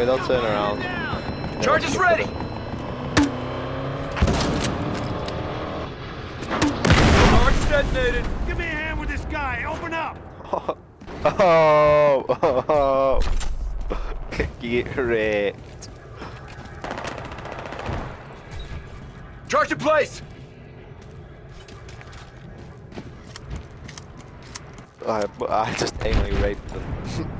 Wait, don't turn around. Charge is ready! Charge detonated! Give me a hand with this guy. Open up. Oh, oh, get wrecked. Charge in place! I, I just aimingly raped them.